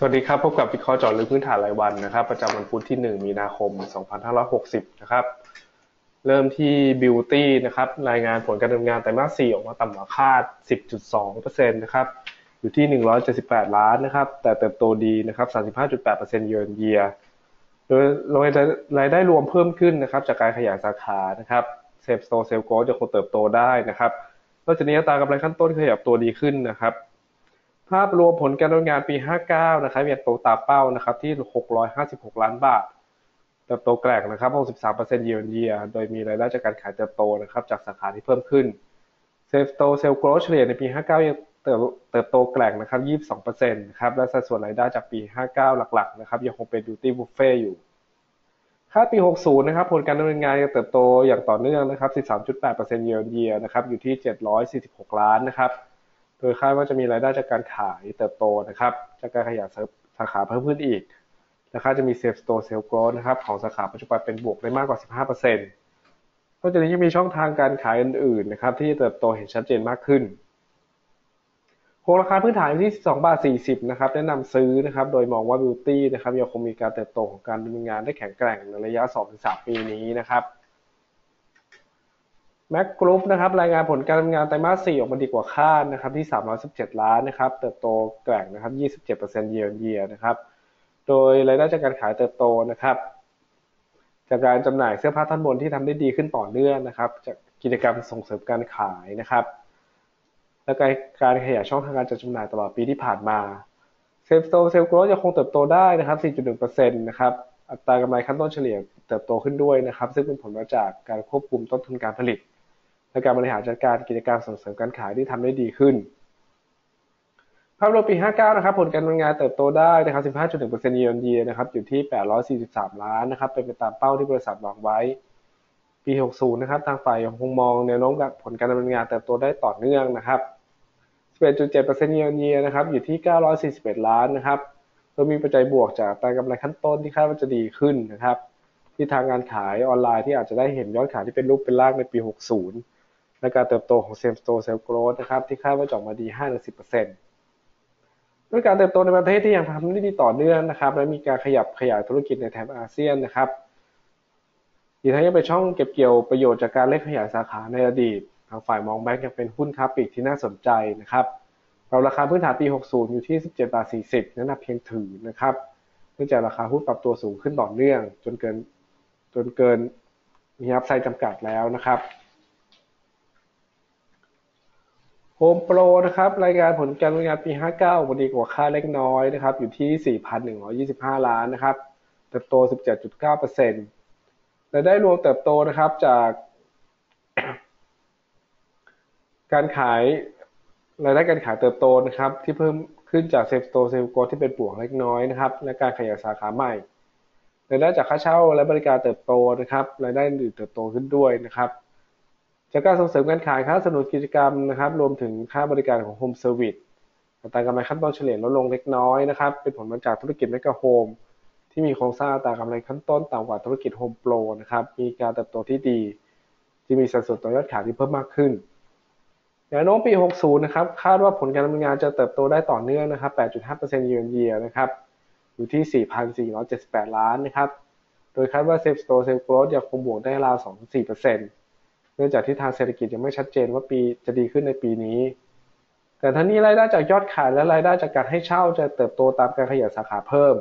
สวัสดีครับพบกับวิเคราะห์เจาะลึกพื้นฐานรายวันนะครับ ประจำวันพุธที่ 1 มีนาคม 2560 นะครับ เริ่มที่ Beauty นะครับรายงานผลการดำเนินงานไตรมาส4ออกมาต่ำกว่าคาด 10.2%นะครับอยู่ที่ 178 ล้านนะครับ แต่เติบโตดีนะครับ 35.8%เยือนเยียโดยรายได้รวมเพิ่มขึ้นนะครับ จากการขยายสาขานะครับเซฟโตเซลโกจะคงเติบโตได้นะครับนอกจากนี้อัตรากำไรขั้นต้นขยับตัวดีขึ้นนะครับ ภาพรวมผลการดำเนินงานปี 59 นะครับยังโตตามเป้านะครับที่ 656 ล้านบาทเติบโตแกร่งนะครับ 63%เยียร์เยียโดยมีรายได้จากการขายเติบโตนะครับจากสาขาที่เพิ่มขึ้น same store sales growth เฉลี่ยในปี 59 ยังเติบโตแกร่งนะครับ 22%นะครับและสัดส่วนรายได้จากปี 59 หลักๆนะครับยังคงเป็น Beauty Buffet อยู่คาดปี 60 นะครับผลการดำเนินงานยังเติบโตอย่างต่อเนื่องนะครับ 13.8%เยียร์เยียนะครับอยู่ที่ 746 ล้านนะครับ โดยคาดว่าจะมีรายได้จากการขายเติบโตนะครับ จากการขยายสาขาเพิ่มขึ้นอีก และคาดจะมี same store sales growth นะครับ ของสาขาปัจจุบันเป็นบวกได้มากกว่า 15%นอกจากนี้ยังมีช่องทางการขายอื่นๆนะครับ ที่เติบโตเห็นชัดเจนมากขึ้นโครงราคาพื้นฐานที่ 12 บาท 40 นะครับ แนะนำซื้อนะครับ โดยมองว่า Beauty นะครับยังคงมีการเติบโตของการดำเนินงานได้แข็งแกร่งในระยะ 2-3 ปีนี้นะครับ แม็คกรุ๊ปนะครับรายงานผลการดำเนินงานไตรมาส 4 ออกมาดีกว่าคาดนะครับที่ 317 ล้านนะครับเติบโตแกร่งนะครับ 27%เยียร์เยียนะครับโดยรายได้จากการขายเติบโตนะครับ จากการจำหน่ายเสื้อผ้าท่อนบนที่ทำได้ดีขึ้นต่อเนื่องนะครับ จากกิจกรรมส่งเสริมการขายนะครับ และการการขยายช่องทางการจัดจำหน่ายตลอดปีที่ผ่านมา same store sales growth ยังคงเติบโตได้นะครับ 4.1%นะครับอัตรากำไรขั้นต้นเฉลี่ยเติบโตขึ้นด้วยนะครับ ซึ่งเป็นผลมาจากการควบคุมต้นทุนการผลิต และการบริหารจัดการกิจการส่งเสริมการขายที่ทำได้ดีขึ้นภาพรวมปี 59 นะครับ ผลการดำเนินงานเติบโตได้นะครับ 15.1%เยียร์เยียนะครับ อยู่ที่ 843 ล้านนะครับ เป็นไปตามเป้าที่บริษัทวางไว้ ปี 60 นะครับ ทางฝ่ายยังคงมองแนวโน้มผลการดำเนินงานเติบโตได้ต่อเนื่องนะครับ 11.7%เยียร์เยียนะครับ อยู่ที่ 941 ล้านนะครับ โดยมีปัจจัยบวกจากกากำไรขั้นต้นที่คาดว่าจะดีขึ้นนะครับ ที่ทางการขายออนไลน์ที่อาจจะได้เห็นยอดขายที่เป็นรูปเป็นร่างในปี 60 และการเติบโตของ same store sales growth นะครับที่คาดว่าจะออกมาดี 5-10%ด้วยการเติบโตในประเทศที่ยังทำได้ดีต่อเนื่องนะครับ และมีการขยับขยายธุรกิจในแถบอาเซียนนะครับอีกทั้งยังเป็นช่วงเก็บเกี่ยวประโยชน์จากการเร่งขยายสาขาในอดีต ทางฝ่ายมองแม็คยังเป็นหุ้นค้าปลีกที่น่าสนใจนะครับเราราคาพื้นฐานปี 60 อยู่ที่ 17บาท40แนะนำเพียงถือนะครับ เนื่องจากราคาหุ้นปรับตัวสูงขึ้นต่อเนื่อง จนเกินจนเกินมีอัพไซด์จำกัดแล้วนะครับ โฮมโปรนะครับรายงานผลการดำเนินงานปี 59 วันดีกว่าค่าเล็กน้อยนะครับอยู่ที่ 4,125 ล้านนะครับเติบโต 17.9%รายได้รวมเติบโตนะครับจาก การขายรายได้การขายเติบโตนะครับ ที่เพิ่มขึ้นจาก same store sales growth ที่เป็นบวกเล็กน้อยนะครับ และการขยายสาขาใหม่รายได้จากค่าเช่าและบริการเติบโตนะครับรายได้อื่นเติบโตขึ้นด้วยนะครับ จากการส่งเสริมการขายสนับสนุนกิจกรรมนะครับ รวมถึงค่าบริการของ home service อัตรากำไรขั้นต้นเฉลี่ยลดลงเล็กน้อยนะครับ เป็นผลมาจากธุรกิจเมกาโฮมที่มีโครงสร้างอัตรากำไรขั้นต้นต่ำกว่าธุรกิจโฮมโปรนะครับ มีการเติบโตที่ดี ที่มีสัดส่วนต่อยอดขายที่เพิ่มมากขึ้นแนวโน้มปี 60 นะครับ คาดว่าผลการดำเนินงานจะเติบโตได้ต่อเนื่องนะครับ 8.5%เยือนเยียนะครับ อยู่ที่ 4,478 ล้านนะครับ โดยคาดว่า same store sales growth ยังคงบวกได้ราว 2-4% เนื่องจากทิศทางเศรษฐกิจยังไม่ชัดเจนว่าปีจะดีขึ้นในปีนี้ แต่ทั้งนี้รายได้จากยอดขายและรายได้จากการให้เช่าจะเติบโตตามการขยายสาขาเพิ่ม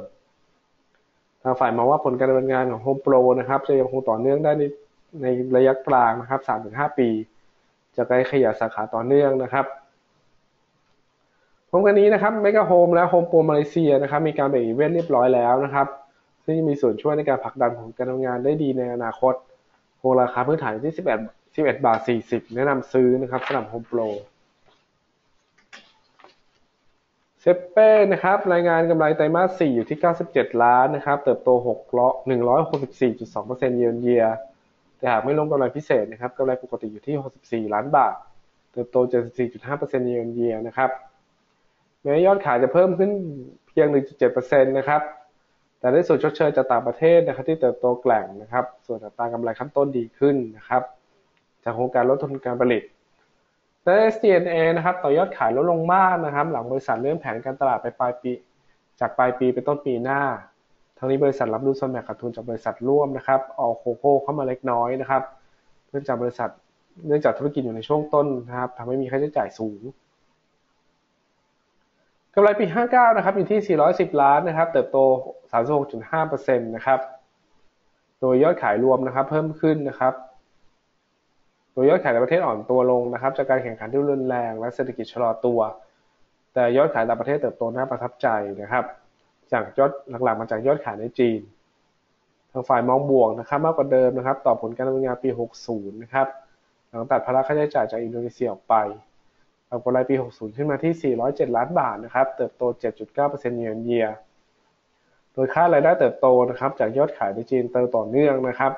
ทางฝ่ายมองว่าผลการดำเนินงานของ Home Pro นะครับ จะยังคงต่อเนื่องได้ในในระยะกลางนะครับ 3-5 ปี จากการขยายสาขาต่อเนื่องนะครับพร้อมกันนี้นะครับ Mega Home และ Home Pro มาเลเซียนะครับมีการแบ่งอีเวนต์เรียบร้อยแล้วนะครับซึ่งมีส่วนช่วยในการผลักดันของการทำงานได้ดีในอนาคตโคราคาพื้นฐานที่ 11 11 บาท 40 แนะนำซื้อนะครับสำหรับโฮมโปรเซเป้นะครับ รายงานกำไรไตรมาส 4 อยู่ที่ 97 ล้านนะครับ เติบโต6 164.2%เยือนเยียแต่หากไม่ลงกำไรพิเศษนะครับกำไรปกติอยู่ที่ 64 ล้านบาท เติบโต 74.5%เยือนเยียนะครับแม้ยอดขายจะเพิ่มขึ้นเพียง 1.7%นะครับแต่ได้ส่วนชดเชยจากต่างประเทศนะครับที่เติบโตแกล่งนะครับ ส่วนอัตรากำไรขั้นต้นดีขึ้นนะครับ จากโครงการลดทุนการผลิตและ SDNA นะครับต่อยอดขายลดลงมากนะครับ หลังบริษัทเริ่มแผนการตลาดไปปลายปี จากปลายปีเป็นต้นปีหน้าทั้งนี้บริษัทรับรู้ส่วนแบ่งขาดทุนจากบริษัทร่วมนะครับออโคโค่เข้ามาเล็กน้อยนะครับเนื่องจากบริษัทเนื่องจากธุรกิจอยู่ในช่วงต้นนะครับทำให้มีค่าใช้จ่ายสูงกำไรปี 59 นะครับอยู่ที่ 410 ล้านนะครับ เติบโต 36.5%นะครับ โดยยอดขายรวมนะครับ เพิ่มขึ้นนะครับ โดยยอดขายในประเทศอ่อนตัวลงนะครับจากการแข่งขันที่รุนแรงและเศรษฐกิจชะลอตัว แต่ยอดขายต่างประเทศเติบโตน่าประทับใจนะครับ จากยอดหลักๆมาจากยอดขายในจีน ทางฝ่ายมองบวกนะครับมากกว่าเดิมนะครับ ต่อผลการดำเนินงานปี 60 นะครับ หลังตัดภาระค่าใช้จ่ายจากอินโดนีเซียออกไปทำกำไรปี 60 ขึ้นมาที่ 407 ล้านบาทนะครับ เติบโต 7.9%เยือนเยีย โดยค่ารายได้เติบโตนะครับจากยอดขายในจีนเติบต่อเนื่องนะครับ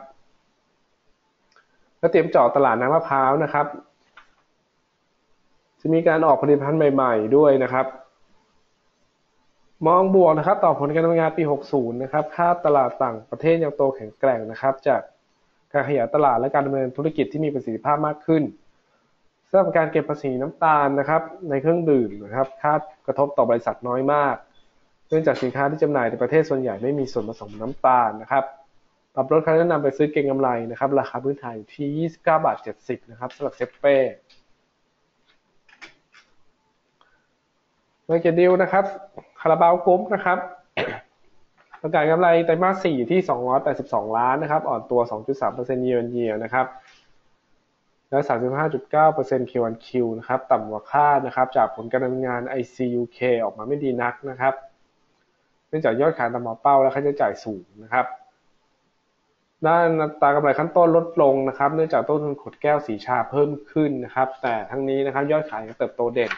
ก็เตรียมเจาะตลาดน้ำมะพร้าวนะครับ จะมีการออกผลิตภัณฑ์ใหม่ ๆ ด้วยนะครับ มองบวกนะครับ ต่อผลการดำเนินงานปี 60 นะครับค่าตลาดต่างประเทศยังโตแข็งแกร่งนะครับ จากการขยายตลาดและการดำเนินธุรกิจที่มีประสิทธิภาพมากขึ้นสำหรับการเก็บภาษีน้ำตาลนะครับ ในเครื่องดื่มนะครับค่ากระทบต่อบริษัทน้อยมาก เนื่องจากสินค้าที่จำหน่ายในประเทศส่วนใหญ่ไม่มีส่วนผสมน้ำตาลนะครับ ปรับลดค่าแนะนำไปซื้อเก็งกำไรนะครับ ราคาพื้นฐานอยู่ที่ 29 บาท 70 นะครับสำหรับเซเป้เมอร์เกดิลนะครับ คาราบาวกรุ๊ปนะครับ ประกาศกำไรไตรมาส4อยู่ที่ 282 ล้านนะครับ อ่อนตัว 2.3%เยียร์เยียนะครับ และ 35.9% Q1Q นะครับ ต่ำกว่าคาดนะครับ จากผลการดำเนินงาน ICUK ออกมาไม่ดีนักนะครับ เนื่องจากยอดขายต่ำกว่าเป้าและค่าใช้จ่ายสูงนะครับ ด้านตากำไรขั้นต้นลดลงนะครับเนื่องจากต้นทุนขวดแก้วสีชาเพิ่มขึ้นนะครับ แต่ทั้งนี้นะครับยอดขายยังเติบโตเด่น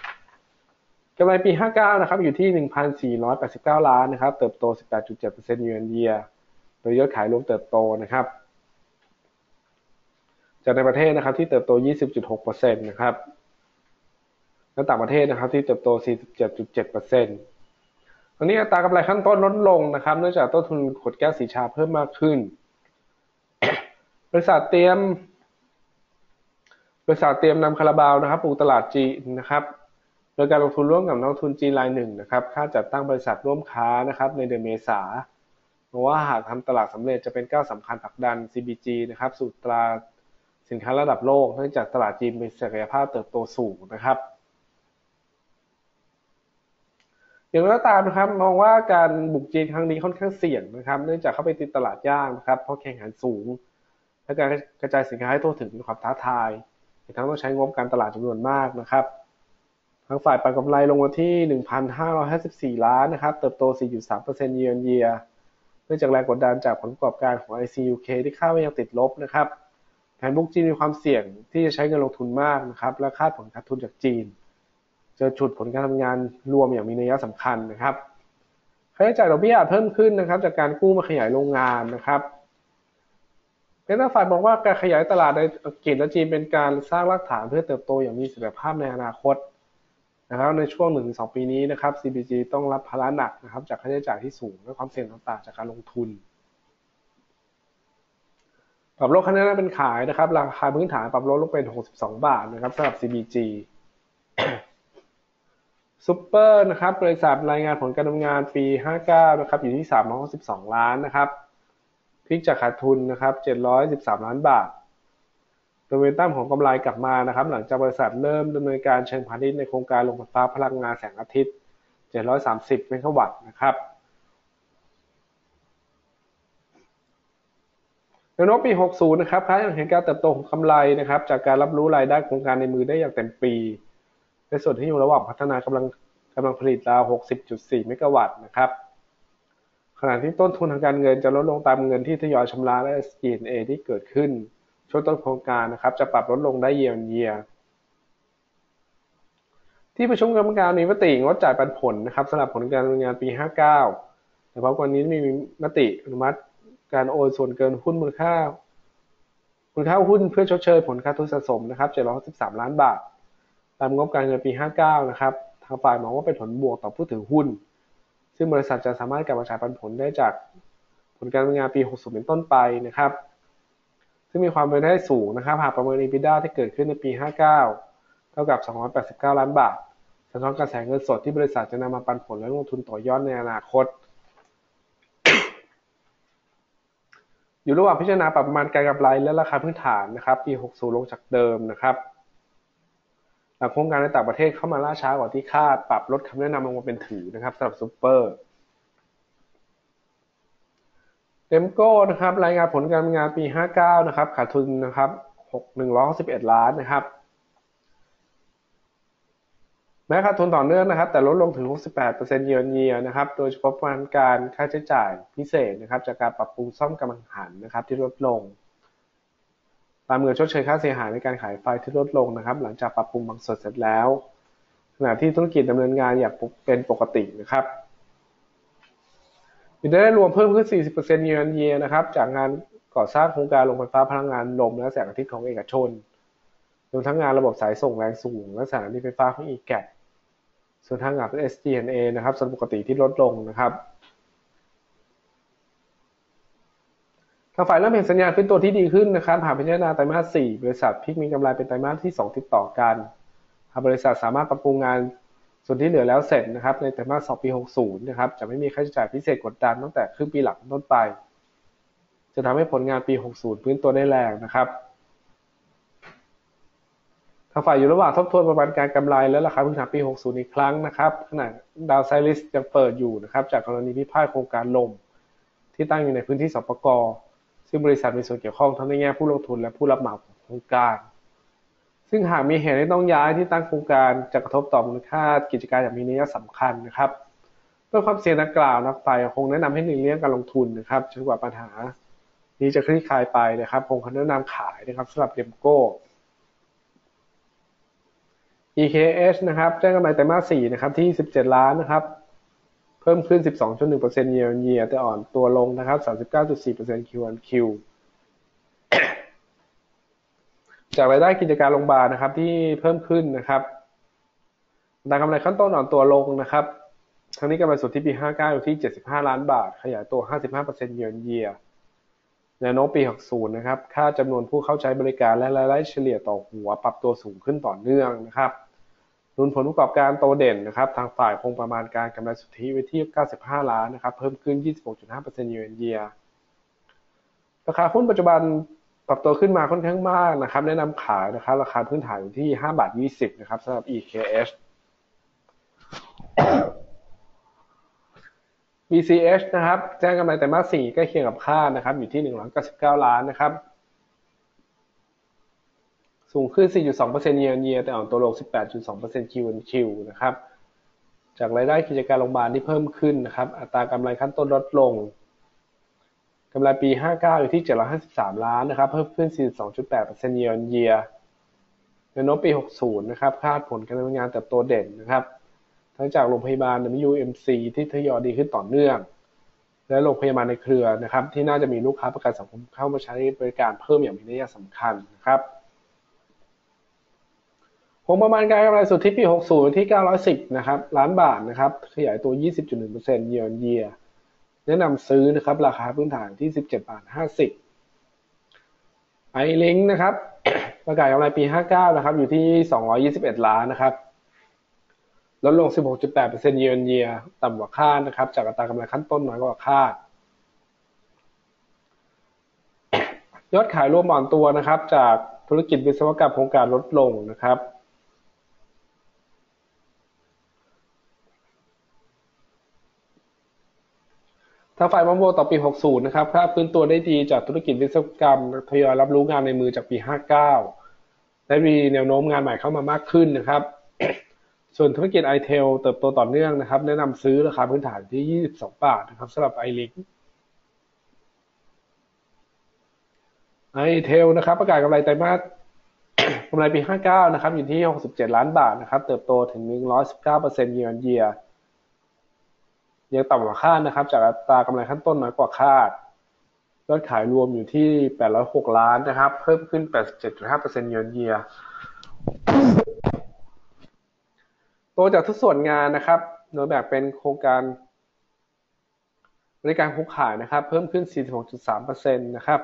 กำไรปี 59 นะครับอยู่ที่ 1,489 ล้านนะครับเติบโต 18.7%เยือนเยียโดยยอดขายรวมเติบโตนะครับ จากในประเทศนะครับที่เติบโต 20.6%นะครับและต่างประเทศนะครับที่เติบโต 47.7%ทั้งนี้อัตรากำไรขั้นต้นลดลงนะครับเนื่องจากต้นทุนขวดแก้วสีชาเพิ่มมากขึ้น บริษัทเตรียม บริษัทเตรียมนำคาราบาวนะครับปลูกตลาดจีนนะครับโดยการลงทุนร่วมกับนักทุนจีนรายหนึ่งนะครับค่าจัดตั้งบริษัทร่วมค้านะครับ ในเดือนเมษาเพราะว่าหากทำตลาดสำเร็จจะเป็นก้าวสำคัญผลักดัน CBG นะครับสู่ตราดสินค้าระดับโลกเนื่องจากตลาดจีนมีศักยภาพเติบโตสูงนะครับ อย่างไรก็ตามนะครับมองว่าการบุกจีนครั้งนี้ค่อนข้างเสี่ยงนะครับ เนื่องจากเข้าไปติดตลาดยากนะครับเพราะแข่งขันสูง และการกระจายสินค้าให้ทั่วถึงมีความท้าทายอีกทั้งต้องใช้งบการตลาดจำนวนมากนะครับ ทางฝ่ายปันกำไรลงมาที่ 1,554 ล้านนะครับ เติบโต 4.3%เยียร์เยียเนื่องจากแรงกดดันจากผลประกอบการของ ICUK ที่ค่าไม่ยังติดลบนะครับ แผนบุกจีนมีความเสี่ยงที่จะใช้เงินลงทุนมากนะครับ และคาดผลขาดทุนจากจีน จะฉุดผลการทำงานรวมอย่างมีนัยสำคัญนะครับ ค่าใช้จ่ายดอกเบี้ยอาจเพิ่มขึ้นนะครับ จากการกู้มาขยายโรงงานนะครับ เป็นนักฝ่ายบอกว่าการขยายตลาดในอังกฤษและจีนเป็นการสร้างรากฐานเพื่อเติบโตอย่างมีศักยภาพในอนาคตนะครับในช่วงหนึ่งสองปีนี้นะครับ CBG ต้องรับภาระหนักนะครับ จากค่าใช้จ่ายที่สูงและความเสี่ยงต่างๆ จากการลงทุนปรับลดคะแนนเป็นขายนะครับ ราคาพื้นฐานปรับลดลงเป็น 62 บาทนะครับสำหรับ CBG ซูเปอร์นะครับบริษัทรายงานผลการดำเนินงานปี 59 นะครับ อยู่ที่ 362 ล้านนะครับ พลิกจากขาดทุนนะครับ713 ล้านบาทโดยเวนตัมของกำไรกลับมานะครับ หลังจากบริษัทเริ่มดำเนินการเชิงพาณิชย์ในโครงการลงไฟฟ้าพลังงานแสงอาทิตย์ 730 เมกะวัตต์นะครับแนวโน้มปี 60 นะครับคายังเห็นการเติบโตของกำไรนะครับ จากการรับรู้รายได้โครงการในมือได้อย่างเต็มปี ในส่วนที่อยู่ระหว่างพัฒนากำลังกำลังผลิตราว 60.4 เมกะวัตต์นะครับ ขณะที่ต้นทุนทางการเงินจะลดลงตามเงินที่ทยอยชำระและ SG&A ที่เกิดขึ้น ช่วงต้นโครงการนะครับ จะปรับลดลงได้เยียร์เยียที่ประชุมกรรมการมีมติงดจ่ายปันผลนะครับสำหรับผลการดำเนินงานปี 59แต่เพราะวันนี้มีมติอนุมัติการโอนส่วนเกินหุ้นมูลค่ามูลค่าหุ้นเพื่อชดเชยผลขาทุนสะสมนะครับ713ล้านบาท ตามงบการเงินปี 59 นะครับ ทางฝ่ายมองว่าเป็นผลบวกต่อผู้ถือหุ้น ซึ่งบริษัทจะสามารถกลับมาจ่ายปันผลได้จากผลการดำเนินงานปี 60 เป็นต้นไปนะครับ ซึ่งมีความเป็นได้สูงนะครับ หากประเมิน EBITDA ที่เกิดขึ้นในปี 59 เท่ากับ 289 ล้านบาทสะท้อนกระแสเงินสดที่บริษัทจะนำมาปันผลและลงทุนต่อยอดในอนาคต อยู่ระหว่างพิจารณาปรับประมาณการกำไรและราคาพื้นฐานนะครับ ปี 60 ลงจากเดิมนะครับ โครงการในต่างประเทศเข้ามาล่าช้ากว่าที่คาด ปรับลดคำแนะนำลงมาเป็นถือนะครับสำหรับซูเปอร์เดมโก้นะครับรายงานผลการงานปี 59 นะครับขาดทุนนะครับ161 ล้านนะครับแม้ขาดทุนต่อเนื่องนะครับ แต่ลดลงถึง 68%เยือนเยียนะครับ โดยเฉพาะประมาณการค่าใช้จ่ายพิเศษนะครับ จากการปรับปรุงซ่อมกำลังหันนะครับ ที่ลดลง ตามเงินชดเชยค่าเสียหายในการขายไฟที่ลดลงนะครับ หลังจากปรับปรุงบางส่วนเสร็จแล้วขณะที่ธุรกิจดำเนินงานอย่างเป็นปกตินะครับมีได้รวมเพิ่มขึ้น 40%เยือนเยียนะครับ จากงานก่อสร้างโครงการโรงไฟฟ้าพลังงานลมและแสงอาทิตย์ของเอกชนรวมทั้งงานระบบสายส่งแรงสูง และสถานีไฟฟ้าของอีแกส่วนทางงานเป็น SGNA นะครับส่วนปกติที่ลดลงนะครับ ทางฝ่ายเริ่มเห็นสัญญาณขึ้นตัวที่ดีขึ้นนะครับ หากพิจารณาไตรมาส 4 บริษัทพิกมีกำไรเป็นไตรมาสที่ 2 ติดต่อกัน หากบริษัทสามารถปรับปรุงงานส่วนที่เหลือแล้วเสร็จนะครับ ในไตรมาส 2 ปี 60 นะครับ จะไม่มีค่าใช้จ่ายพิเศษกดดันตั้งแต่ครึ่งปีหลังต้นไป จะทำให้ผลงานปี 60 พื้นตัวได้แรงนะครับ ทางฝ่ายอยู่ระหว่างทบทวนประมาณการกำไรและราคาพื้นฐานปี 60 อีกครั้งนะครับขณะดาวไซริสยังเปิดอยู่นะครับ จากกรณีพิพาทโครงการลมที่ตั้งอยู่ในพื้นที่สปก ซึ่งบริษัทมีส่วนเกี่ยวข้องทั้งในแง่ผู้ลงทุนและผู้รับเหมาของโครงการ ซึ่งหากมีเหตุให้ต้องย้ายที่ตั้งโครงการจะกระทบต่อมูลค่ากิจการอย่างมีนัยสำคัญนะครับเพื่อความเสี่ยงดังกล่าวนักฝ่ายคงแนะนำให้หลีกเลี่ยงการลงทุนนะครับจนกว่าปัญหา นี้จะคลี่คลายไปนะครับคงแนะนำขายนะครับสำหรับเดมโก้ EKH นะครับแจ้งกำไรไตรมาส4นะครับที่ 17 ล้านนะครับ เพิ่มขึ้น 12.1% year on year แต่อ่อนตัวลงนะครับ 39.4% Q on Q จากรายได้กิจการโรงพยาบาลนะครับที่เพิ่มขึ้นนะครับดังกำไรขั้นต้นอ่อนตัวลงนะครับ ทั้งนี้กำไรสุทธิปี 59 อยู่ที่ 75 ล้านบาท ขยายตัว 55% year on year แนวโน้มปี 60 นะครับ ค่าจำนวนผู้เข้าใช้บริการและรายได้เฉลี่ยต่อหัวปรับตัวสูงขึ้นต่อเนื่องนะครับ นุนผลประกอบการโตเด่นนะครับ ทางฝ่ายคงประมาณการกำไรสุทธิไว้ที่ 95 ล้านนะครับ เพิ่มขึ้น 26.5%เยือนเยียราคาหุ้นปัจจุบันปรับตัวขึ้นมาค่อนข้างมากนะครับ แนะนำขายนะครับ ราคาพื้นฐานอยู่ที่ 5 บาท 20 นะครับสำหรับ EKH BCH นะครับ แจ้งกำไรแต่มาส4ใกล้เคียงกับคาดนะครับ อยู่ที่ 199 ล้านนะครับ สูงขึ้น 4.2% year on year แต่อ่อนตัวลง 18.2% Q on Q นะครับ จากรายได้กิจการโรงพยาบาลที่เพิ่มขึ้นนะครับ อัตรากำไรขั้นต้นลดลงกำไรปี 59 อยู่ที่ 753 ล้านนะครับ เพิ่มขึ้น 42.8% year on year ในโน้มปี 60 นะครับ คาดผลการดำเนินงานเติบโตเด่นนะครับ ทั้งจากโรงพยาบาล WMC ที่ทยอยดีขึ้นต่อเนื่อง และโรงพยาบาลในเครือนะครับ ที่น่าจะมีลูกค้าประกันสังคมเข้ามาใช้บริการเพิ่มอย่างมีนัยสำคัญนะครับ งประมาณการกำไรสุทธิปี 60 ที่ 910 นะครับ ล้านบาทนะครับ ขยายตัว 20.1% year on year แนะนำซื้อนะครับ ราคาพื้นฐานที่ 17บาท50ไอลิงนะครับ ประกาศกำไรปี 59 นะครับ อยู่ที่ 221 ล้านนะครับลดลง 16.8% year on year ต่ำกว่าคาดนะครับ จากอัตรากำไรขั้นต้นน้อยกว่าคาด ยอดขายรวมอ่อนตัวนะครับ จากธุรกิจวิศวกรรมโครงการลดลงนะครับ ทางฝ่ายมัมโบต่อปี 60 นะครับค่าพื้นตัวได้ดีจากธุรกิจวิศวกรรมทยอยรับรู้งานในมือจากปี 59ได้มีแนวโน้มงานใหม่เข้ามามากขึ้นนะครับ ส่วนธุรกิจ i t e l เติบโตต่อเนื่องนะครับ แนะนำซื้อราคาพื้นฐานที่ 22 บาทนะครับสำหรับ i l i n k i t e l นะครับ ประกาศกำไรไตรมาสกำไรปี 59 นะครับ อยู่ที่ 67 ล้านบาทนะครับ เติบโตถึง 119% year on year ยั ยังต่ำกว่าคาดนะครับ จากอัตรากำไรขั้นต้นน้อยกว่าคาดยอดขายรวมอยู่ที่ 806 ล้านนะครับ เพิ่มขึ้น 87.5% year on year โตจากทุกส่วนงานนะครับ โดยแบ่งเป็นโครงการบริการโครงข่ายนะครับ เพิ่มขึ้น 46.3%นะครับ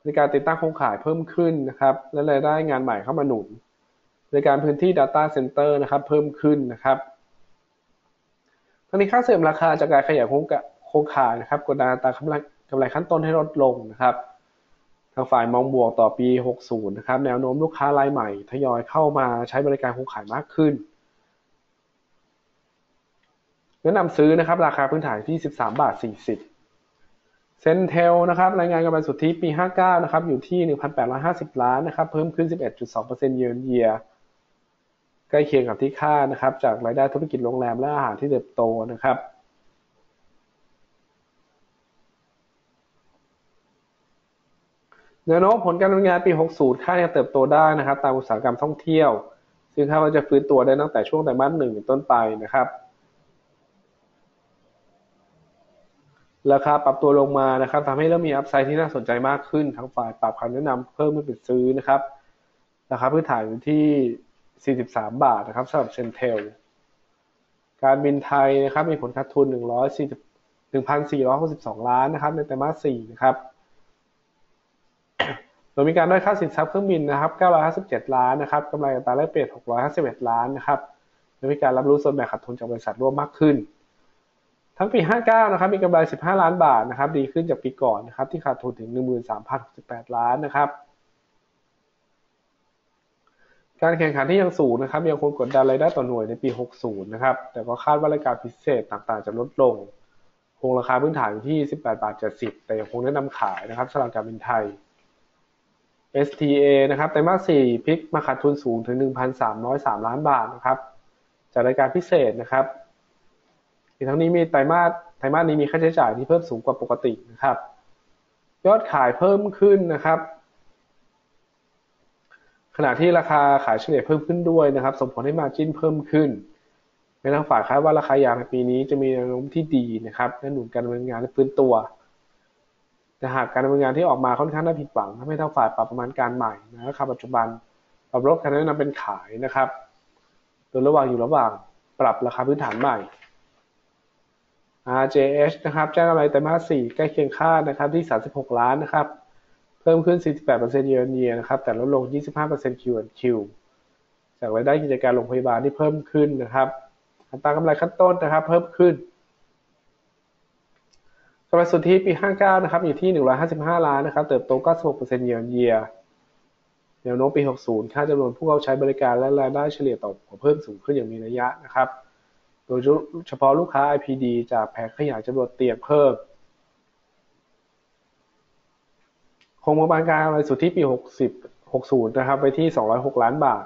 บริการติดตั้งโครงข่ายเพิ่มขึ้นนะครับ และรายได้งานใหม่เข้ามาหนุนในการพื้นที่ Data Center นะครับ เพิ่มขึ้นนะครับ ทั้งนี้ค่าเสื่อมราคาจากการขยายโครงข่ายนะครับกดดันอัตากำไรกำไรขั้นต้นให้ลดลงนะครับ ทางฝ่ายมองบวกต่อปี 60 นะครับ แนวโน้มลูกค้ารายใหม่ทยอยเข้ามาใช้บริการโครงข่ายมากขึ้นแนะนำซื้อนะครับ ราคาพื้นฐานที่ 13 บาท 40 เซนเทลนะครับรายงานกำไรสุทธิปี 59 นะครับ อยู่ที่ 1,850 ล้านนะครับ เพิ่มขึ้น 11.2%เยือนเยีย ใกล้เคียงกับที่คาดนะครับ จากรายได้ธุรกิจโรงแรมและอาหารที่เติบโตนะครับแนวโน้มผลการดำเนินงานปี 60คาดจะเติบโตได้นะครับ ตามอุตสาหกรรมท่องเที่ยว ซึ่งคาดว่าจะฟื้นตัวได้ตั้งแต่ช่วงไตรมาสหนึ่งต้นไปนะครับ ราคาปรับตัวลงมานะครับทำให้เริ่มมีอัพไซด์ที่น่าสนใจมากขึ้นทางฝ่ายปรับคำแนะนำเพิ่มเมื่อปิดซื้อนะครับ ราคาพื้นฐานอยู่ที่ 43 บาทนะครับสำหรับเซนเทลการบินไทยนะครับมีผลขาดทุน 140 1,462 ล้านนะครับในไตรมาส4นะครับโดยมีการด้อยค่าสินทรัพย์เครื่องบินนะครับ 957 ล้านนะครับกำไรอัตราแลกเปลี่ยน 651 ล้านนะครับโดยมีการรับรู้ส่วนแบ่งขาดทุนจากบริษัทร่วมมากขึ้น ทั้งปี 59 นะครับมีกำไร 15 ล้านบาทนะครับดีขึ้นจากปีก่อนนะครับที่ขาดทุนถึง 13,068 ล้านนะครับ การแข่งขันที่ยังสูงนะครับยังคงกดดันรายได้ต่อหน่วยในปี 60 นะครับ แต่ก็คาดว่ารายการพิเศษต่างๆ จะลดลง คงราคาพื้นฐานที่ 18 บาท 70 แต่ยังคงแนะนำขายนะครับสำหรับการบินไทย STA นะครับไตรมาส 4 พลิกมาขาดทุนสูงถึง 1,303 ล้านบาทนะครับ จากรายการพิเศษนะครับอีกทั้งนี้มีไตรมาสไตรมาสนี้มีค่าใช้จ่ายที่เพิ่มสูงกว่าปกตินะครับ ยอดขายเพิ่มขึ้นนะครับ ขณะที่ราคาขายเฉลี่ยเพิ่มขึ้นด้วยนะครับ ส่งผลให้มาจิ้นเพิ่มขึ้นในทางฝ่ายคาดว่าราคายางในปีนี้จะมีแนวโน้มที่ดีนะครับและหนุนการดำเนินงานและฟื้นตัวแต่หากการดำเนินงานที่ออกมาค่อนข้างน่าผิดหวังทำให้ทางฝ่ายปรับประมาณการใหม่นะราคาปัจจุบันปรับลดการแนะนำเป็นขายนะครับ โดยระหว่างอยู่ระหว่างปรับราคาพื้นฐานใหม่ RJH นะครับแจ้งกำไรไตรมาส4ใกล้เคียงคาดนะครับที่ 36 ล้านนะครับ เพิ่มขึ้น 48%เย a r on year นะครับ แต่ลดลง 25% Q on Q จากรายได้กิจการโรงพยาบาลที่เพิ่มขึ้นนะครับ อัตรากำไรขั้นต้นนะครับ เพิ่มขึ้นกำไรสุทธิปี 59 นะครับ อยู่ที่ 155 ล้านนะครับ เติบโต 96%เยือนเยียแนวโน้มปี 60 ค่าจำนวนผู้เข้าใช้บริการและรายได้เฉลี่ยต่อหัวเพิ่มสูงขึ้นอย่างมีนัยยะนะครับ โดยเฉพาะลูกค้า IPD จากแผนขยายจำนวนเตียงเพิ่ม คงประมาณการกำไรสุทธิปี 60 60 นะครับ ไปที่ 206 ล้านบาท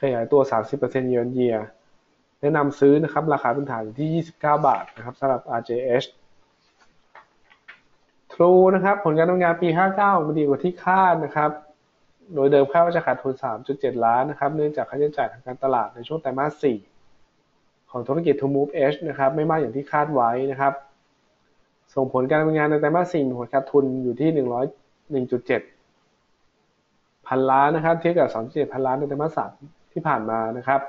ขยายตัว 30%เยือนเยียแนะนำซื้อนะครับ ราคาพื้นฐานอยู่ที่ 29 บาทนะครับสำหรับ RJH True นะครับ ผลการดำเนินงานปี 59มันดีกว่าที่คาดนะครับ โดยเดิมคาดว่าจะขาดทุน 3.7 ล้านนะครับ เนื่องจากค่าใช้จ่ายทางการตลาดในช่วงไตรมาส 4 ของธุรกิจ To Move Edge นะครับ ไม่มากอย่างที่คาดไว้นะครับ ส่งผลการดำเนินงานในไตรมาส 4 มีผลขาดทุนอยู่ที่ 1.7 พันล้านนะครับ เทียบกับ2.7พันล้านในไตรมาส3ที่ผ่านมานะครับ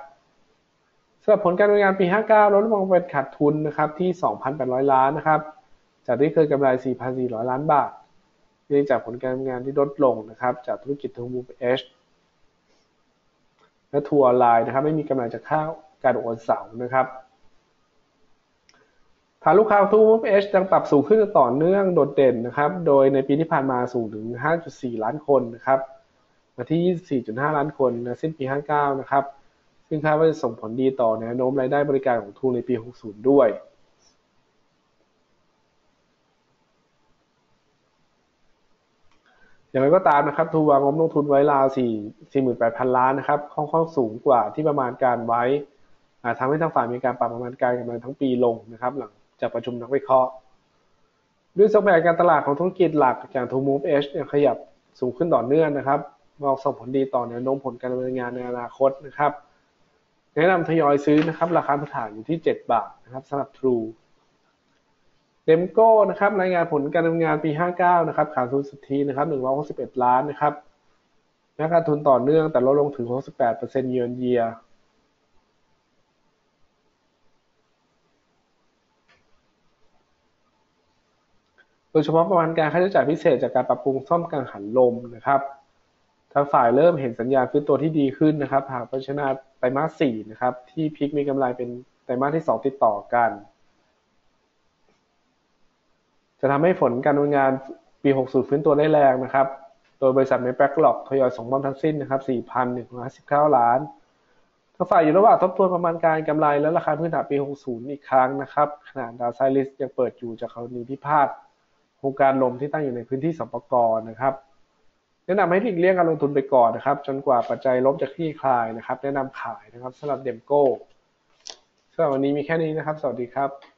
สำหรับผลการดำเนินงานปี 59 ลดลงเป็นขาดทุนนะครับที่ 2,800 ล้านนะครับ จากที่เคยกำไร 4,400 ล้านบาท เนื่องจากผลการงานที่ลดลงนะครับ จากธุรกิจ TrueMove H และ TrueOnline นะครับ ไม่มีกำไรจากค่าการโอนเสานะครับ ฐานลูกค้า TrueMove H ยังปรับสูงขึ้นต่อเนื่องโดดเด่นนะครับ โดยในปีที่ผ่านมาสูงถึง 5.4 ล้านคนนะครับ มาที่ 24.5 ล้านคนนะสิ้นปี 59 นะครับ ซึ่งคาดว่าจะส่งผลดีต่อแนวโน้มรายได้บริการของทูในปี 60 ด้วยอย่างไรก็ตามนะครับทูวางงบลงทุนไว้ราว 4 48,000 ล้านนะครับ ค่อนข้างสูงกว่าที่ประมาณการไว้ทำให้ทางฝ่ายมีการปรับประมาณการกำไรทั้งปีลงนะครับ หลัง จากประชุมนักวิเคราะห์ ด้วยสมแบบการตลาดของธุรกิจหลักอย่าง t ู Move Edge เนี่ยขยับสูงขึ้นต่อเนื่องนะครับมองส่งผลดีต่อแนวโน้มผลการดำเนินงานในอนาคตนะครับ แนะนำทยอยซื้อนะครับ ราคาพื้นฐานอยู่ที่ 7 บาทนะครับสำหรับ True เดมโก้นะครับรายงานผลการดำเนินงานปี 59 นะครับขาดทุนสุทธินะครับ 161 ล้านนะครับนักการทุนต่อเนื่องแต่ลดลงถึง 68%เยือนเยีย โดยเฉพาะประมาณการค่าใช้จ่ายพิเศษจากการปรับปรุงซ่อมกังหันลมนะครับทางฝ่ายเริ่มเห็นสัญญาณฟื้นตัวที่ดีขึ้นนะครับหากพิจารณาไตรมาส4นะครับที่พีคมีกำไรเป็นไตรมาสที่ 2 ติดต่อกัน จะทำให้ผลการดำเนินงานปี 60 ฟื้นตัวได้แรงนะครับ โดยบริษัทเมแบ็กหลอกทยอยส่งมอบทั้งสิ้นนะครับ 4,159 ล้านทางฝ่ายอยู่ระหว่างทบทวนประมาณการกำไรและราคาพื้นฐานปี 60 อีกครั้งนะครับ ขณะดาวไซริสยังเปิดอยู่จากกรณีพิพาท ครงการลมที่ตั้งอยู่ในพื้นที่สปกรนะครับ แนะนำให้หลีกเลี่ยงการลงทุนไปก่อนนะครับ จนกว่าปัจจัยลบจะคลี่คลายนะครับ แนะนำขายนะครับสำหรับเดมโก้สำหรับวันนี้มีแค่นี้นะครับ สวัสดีครับ